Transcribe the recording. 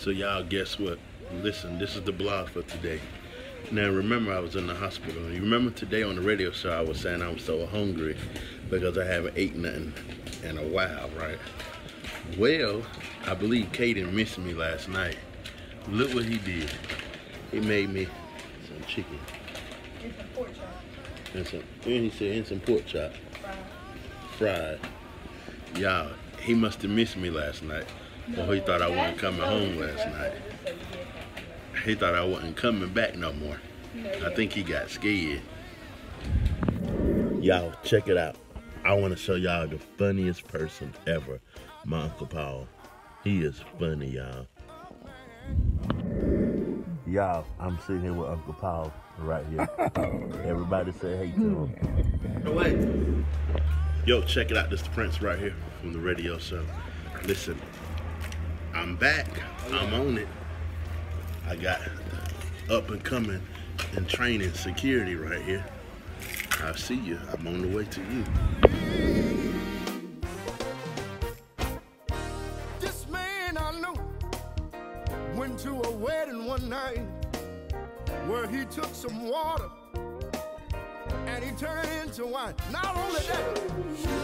So y'all guess what? Listen, this is the blog for today. Now remember I was in the hospital. You remember today on the radio show I was saying I'm so hungry because I haven't eaten nothing in a while, right? Well, I believe Caden missed me last night. Look what he did. He made me some chicken. And some pork chop. And some and he said and some pork chop. Fried. Fried. Y'all, he must have missed me last night. Or he thought I wasn't coming home last night. He thought I wasn't coming back no more. I think he got scared. Y'all, check it out. I want to show y'all the funniest person ever, my Uncle Paul. He is funny, y'all. Y'all, I'm sitting here with Uncle Paul right here. Everybody say hey to him. No way. Yo, check it out. This is Prince right here from the radio show. Listen, I'm back. I'm on it. I got up and coming and training security right here. I see you. I'm on the way to you. This man I went to a wedding one night where he took some water and he turned into wine. Not only that,